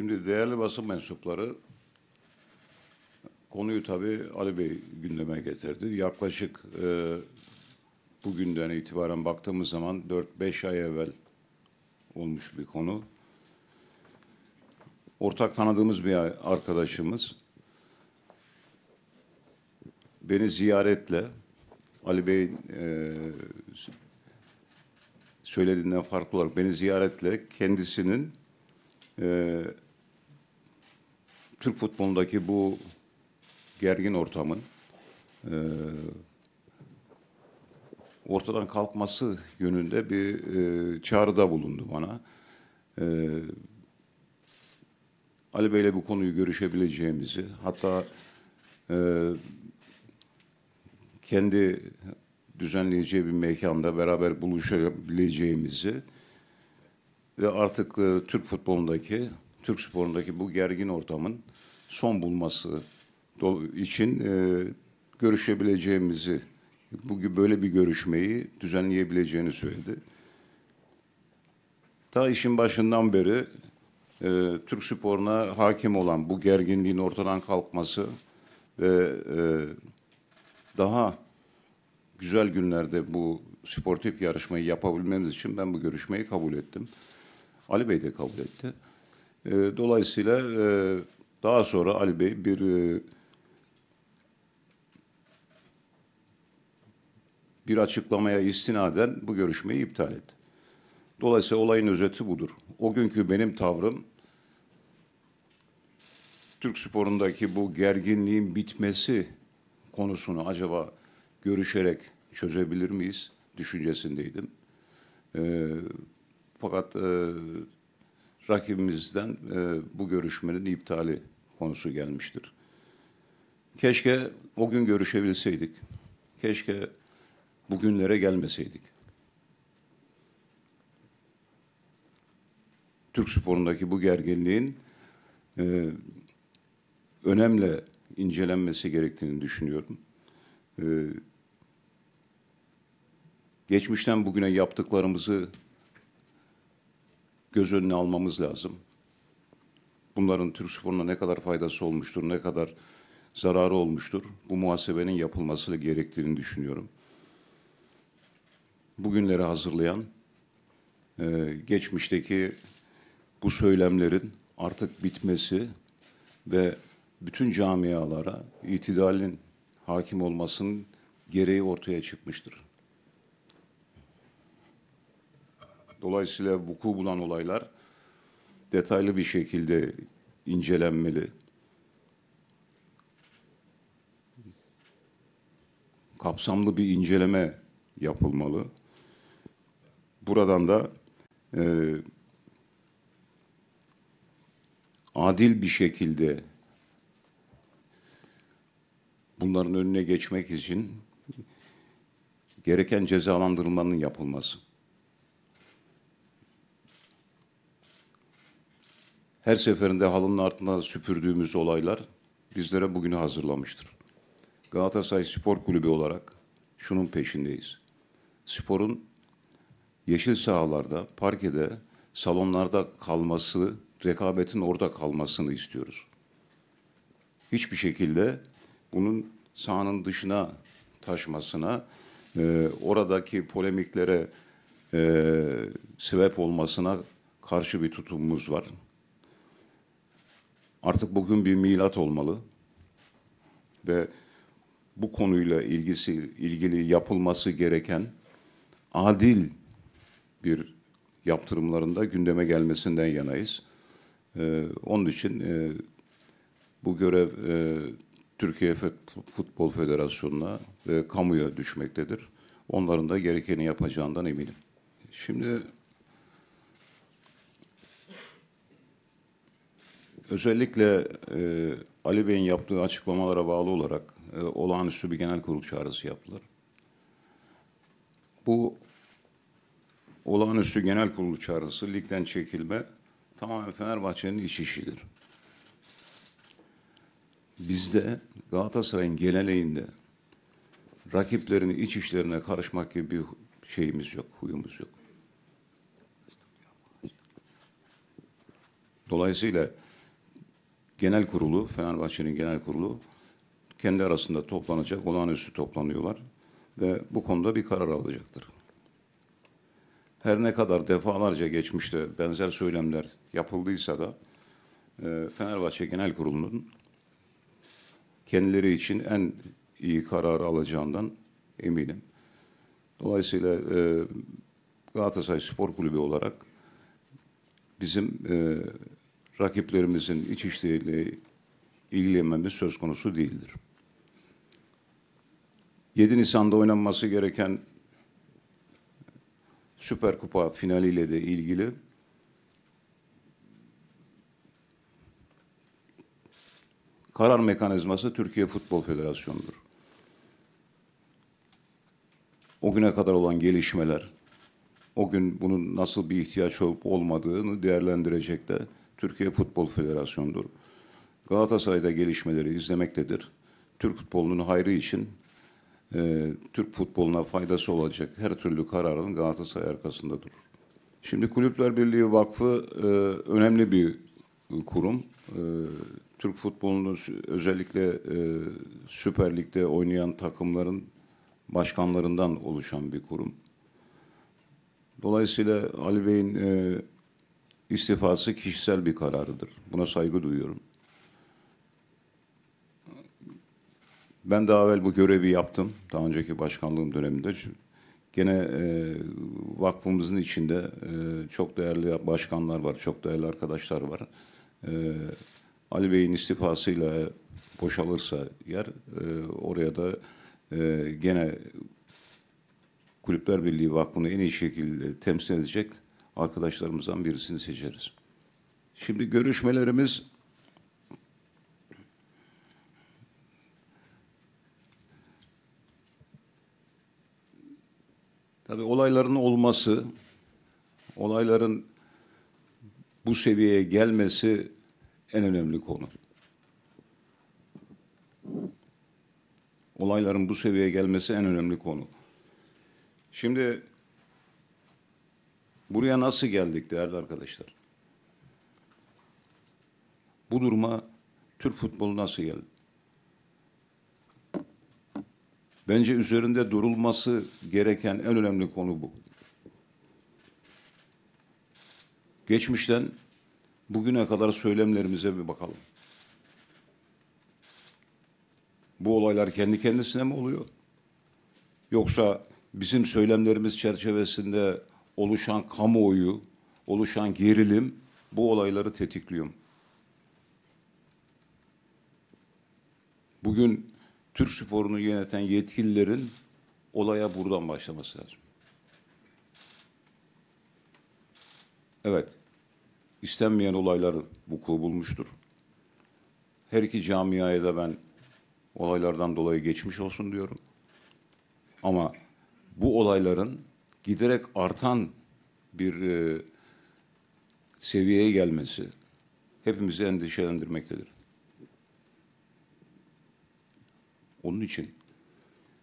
Şimdi değerli basın mensupları konuyu tabii Ali Bey gündeme getirdi. Yaklaşık e, bugünden itibaren baktığımız zaman 4-5 ay evvel olmuş bir konu. Ortak tanıdığımız bir arkadaşımız beni ziyaretle Ali Bey'in e, söylediğinden farklı olarak beni ziyaretle kendisinin e, Türk futbolundaki bu gergin ortamın e, ortadan kalkması yönünde bir e, çağrıda bulundu bana. E, Ali Bey'le bu konuyu görüşebileceğimizi, hatta e, kendi düzenleyeceği bir mekanda beraber buluşabileceğimizi ve artık e, Türk futbolundaki, Türk sporundaki bu gergin ortamın son bulması için e, görüşebileceğimizi, bugün böyle bir görüşmeyi düzenleyebileceğini söyledi. Ta işin başından beri e, Türk sporuna hakim olan bu gerginliğin ortadan kalkması ve e, daha güzel günlerde bu sportif yarışmayı yapabilmemiz için ben bu görüşmeyi kabul ettim. Ali Bey de kabul etti. E, dolayısıyla e, daha sonra Ali Bey bir e, bir açıklamaya istinaden bu görüşmeyi iptal etti. Dolayısıyla olayın özeti budur. O günkü benim tavrım Türk sporundaki bu gerginliğin bitmesi konusunu acaba görüşerek çözebilir miyiz düşüncesindeydim. E, fakat e, rakibimizden e, bu görüşmenin iptali konusu gelmiştir. Keşke o gün görüşebilseydik. Keşke bugünlere gelmeseydik. Türk sporundaki bu gerginliğin e, önemli incelenmesi gerektiğini düşünüyorum. E, geçmişten bugüne yaptıklarımızı göz önüne almamız lazım. Bunların Türk sporuna ne kadar faydası olmuştur, ne kadar zararı olmuştur. Bu muhasebenin yapılması gerektiğini düşünüyorum. Bugünleri hazırlayan, e, geçmişteki bu söylemlerin artık bitmesi ve bütün camialara itidalin hakim olmasının gereği ortaya çıkmıştır. Dolayısıyla vuku bulan olaylar detaylı bir şekilde incelenmeli. Kapsamlı bir inceleme yapılmalı. Buradan da e, adil bir şekilde bunların önüne geçmek için gereken cezalandırılmanın yapılması. Her seferinde halının altına süpürdüğümüz olaylar bizlere bugünü hazırlamıştır. Galatasaray Spor Kulübü olarak şunun peşindeyiz. Sporun yeşil sahalarda, parkede, salonlarda kalması, rekabetin orada kalmasını istiyoruz. Hiçbir şekilde bunun sahanın dışına taşmasına, e, oradaki polemiklere e, sebep olmasına karşı bir tutumumuz var. Artık bugün bir milat olmalı ve bu konuyla ilgisi ilgili yapılması gereken adil bir yaptırımlarında gündeme gelmesinden yanayız. Ee, onun için e, bu görev e, Türkiye Futbol Federasyonu'na ve kamuya düşmektedir. Onların da gerekeni yapacağından eminim. Şimdi Özellikle e, Ali Bey'in yaptığı açıklamalara bağlı olarak e, olağanüstü bir genel kurul çağrısı yaptılar. Bu olağanüstü genel kurul çağrısı, ligden çekilme tamamen Fenerbahçe'nin iç işidir. Bizde Galatasaray'ın geneleğinde rakiplerin iç işlerine karışmak gibi bir şeyimiz yok, huyumuz yok. Dolayısıyla genel kurulu, Fenerbahçe'nin genel kurulu kendi arasında toplanacak, olağanüstü toplanıyorlar ve bu konuda bir karar alacaktır. Her ne kadar defalarca geçmişte benzer söylemler yapıldıysa da e, Fenerbahçe Genel Kurulu'nun kendileri için en iyi kararı alacağından eminim. Dolayısıyla e, Galatasaray Spor Kulübü olarak bizim e, rakiplerimizin iç işleriyle ilgilenmemiz söz konusu değildir. 7 Nisan'da oynanması gereken Süper Kupa finaliyle de ilgili karar mekanizması Türkiye Futbol Federasyonu'dur. O güne kadar olan gelişmeler, o gün bunun nasıl bir ihtiyaç olup olmadığını değerlendirecek de Türkiye Futbol Federasyonu'dur. Galatasaray'da gelişmeleri izlemektedir. Türk futbolunun hayrı için e, Türk futboluna faydası olacak her türlü kararın Galatasaray arkasında durur. Şimdi Kulüpler Birliği Vakfı e, önemli bir kurum. E, Türk futbolunun özellikle e, Süper Lig'de oynayan takımların başkanlarından oluşan bir kurum. Dolayısıyla Ali Bey'in e, istifası kişisel bir kararıdır. Buna saygı duyuyorum. Ben daha evvel bu görevi yaptım. Daha önceki başkanlığım döneminde. Gene e, vakfımızın içinde e, çok değerli başkanlar var, çok değerli arkadaşlar var. E, Ali Bey'in istifasıyla boşalırsa yer, e, oraya da e, gene Kulüpler Birliği Vakfı'nı en iyi şekilde temsil edecek arkadaşlarımızdan birisini seçeriz. Şimdi görüşmelerimiz Tabii olayların olması, olayların bu seviyeye gelmesi en önemli konu. Olayların bu seviyeye gelmesi en önemli konu. Şimdi buraya nasıl geldik değerli arkadaşlar? Bu duruma Türk futbolu nasıl geldi? Bence üzerinde durulması gereken en önemli konu bu. Geçmişten bugüne kadar söylemlerimize bir bakalım. Bu olaylar kendi kendisine mi oluyor? Yoksa bizim söylemlerimiz çerçevesinde oluşan kamuoyu, oluşan gerilim bu olayları tetikliyor? Bugün Türk sporunu yöneten yetkililerin olaya buradan başlaması lazım. Evet, istenmeyen olaylar vuku bulmuştur. Her iki camiaya da ben olaylardan dolayı geçmiş olsun diyorum. Ama bu olayların giderek artan bir e, seviyeye gelmesi hepimizi endişelendirmektedir. Onun için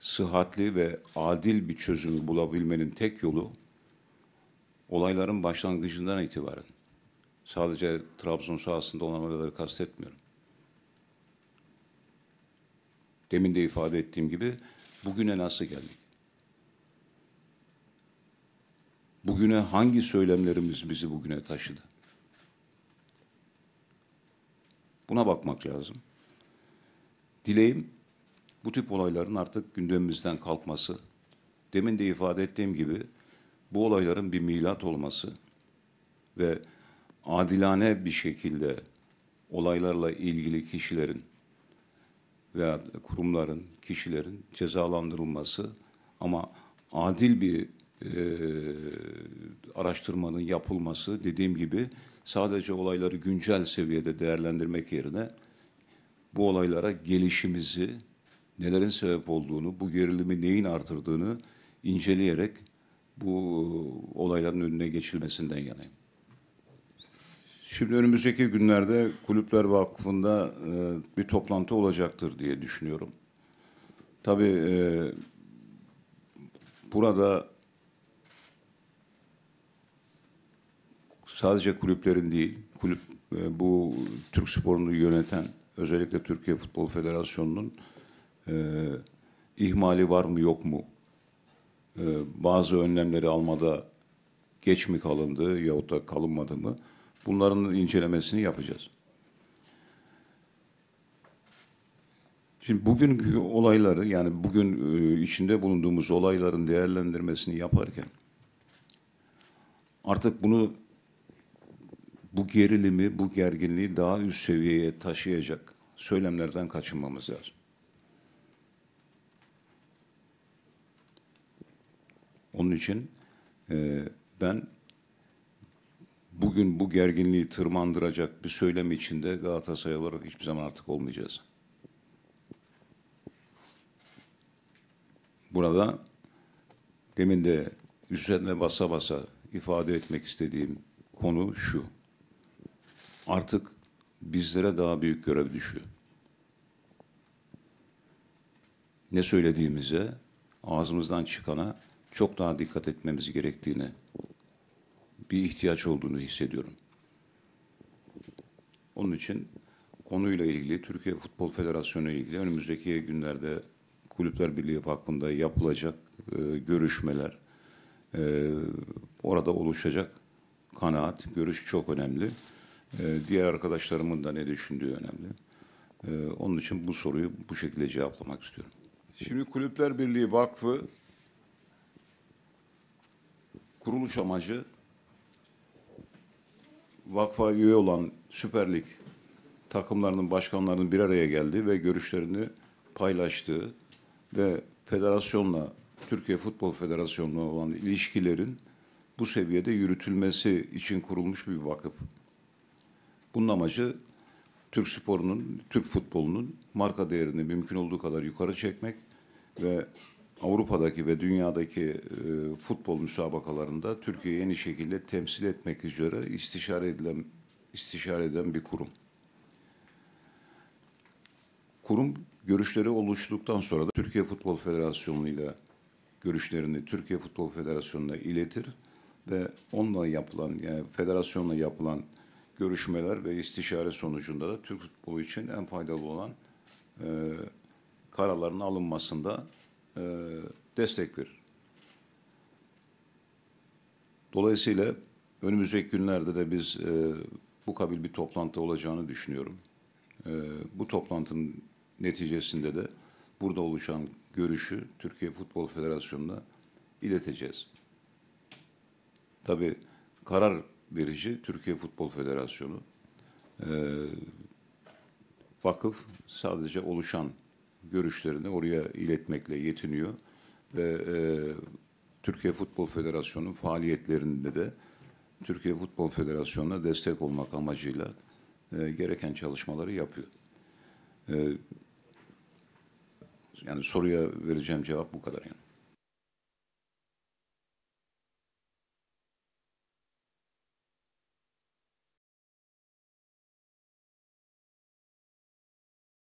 sıhhatli ve adil bir çözüm bulabilmenin tek yolu olayların başlangıcından itibaren sadece Trabzon sahasında olan olayları kastetmiyorum. Demin de ifade ettiğim gibi bugüne nasıl geldik? Bugüne hangi söylemlerimiz bizi bugüne taşıdı? Buna bakmak lazım. Dileğim bu tip olayların artık gündemimizden kalkması, demin de ifade ettiğim gibi bu olayların bir milat olması ve adilane bir şekilde olaylarla ilgili kişilerin veya kurumların, kişilerin cezalandırılması ama adil bir e, araştırmanın yapılması dediğim gibi sadece olayları güncel seviyede değerlendirmek yerine bu olaylara gelişimizi, nelerin sebep olduğunu, bu gerilimi neyin artırdığını inceleyerek bu olayların önüne geçilmesinden yanayım. Şimdi önümüzdeki günlerde Kulüpler Vakfı'nda e, bir toplantı olacaktır diye düşünüyorum. Tabii e, burada sadece kulüplerin değil, kulüp e, bu Türk sporunu yöneten özellikle Türkiye Futbol Federasyonu'nun e, ihmali var mı yok mu? E, bazı önlemleri almada geç mi kalındı yahut da kalınmadı mı? Bunların incelemesini yapacağız. Şimdi bugünkü olayları yani bugün e, içinde bulunduğumuz olayların değerlendirmesini yaparken artık bunu bu gerilimi, bu gerginliği daha üst seviyeye taşıyacak söylemlerden kaçınmamız lazım. Onun için e, ben bugün bu gerginliği tırmandıracak bir söylem içinde Galatasaray olarak hiçbir zaman artık olmayacağız. Burada demin de üzerine basa basa ifade etmek istediğim konu şu. Artık bizlere daha büyük görev düşüyor. Ne söylediğimize, ağzımızdan çıkana çok daha dikkat etmemiz gerektiğini, bir ihtiyaç olduğunu hissediyorum. Onun için konuyla ilgili Türkiye Futbol Federasyonu ile ilgili önümüzdeki günlerde Kulüpler Birliği hakkında yapılacak e, görüşmeler, e, orada oluşacak kanaat, görüş çok önemli. E, diğer arkadaşlarımın da ne düşündüğü önemli. E, onun için bu soruyu bu şekilde cevaplamak istiyorum. Şimdi Kulüpler Birliği Vakfı kuruluş amacı vakfa üye olan Süper Lig takımlarının başkanlarının bir araya geldiği ve görüşlerini paylaştığı ve federasyonla Türkiye Futbol Federasyonu'na olan ilişkilerin bu seviyede yürütülmesi için kurulmuş bir vakıf. Bunun amacı Türk sporunun, Türk futbolunun marka değerini mümkün olduğu kadar yukarı çekmek ve Avrupa'daki ve dünyadaki e, futbol müsabakalarında Türkiye'yi en iyi şekilde temsil etmek üzere istişare edilen istişare eden bir kurum. Kurum görüşleri oluştuktan sonra da Türkiye Futbol Federasyonu ile görüşlerini Türkiye Futbol Federasyonu'na iletir ve onunla yapılan yani federasyonla yapılan görüşmeler ve istişare sonucunda da Türk futbolu için en faydalı olan e, kararların alınmasında e, destek verir. Dolayısıyla önümüzdeki günlerde de biz e, bu kabil bir toplantı olacağını düşünüyorum. E, bu toplantının neticesinde de burada oluşan görüşü Türkiye Futbol Federasyonu'na ileteceğiz. Tabii karar verici Türkiye Futbol Federasyonu. Ee, vakıf sadece oluşan görüşlerini oraya iletmekle yetiniyor ve e, Türkiye Futbol Federasyonu'nun faaliyetlerinde de Türkiye Futbol Federasyonu'na destek olmak amacıyla e, gereken çalışmaları yapıyor. E, yani soruya vereceğim cevap bu kadar yani.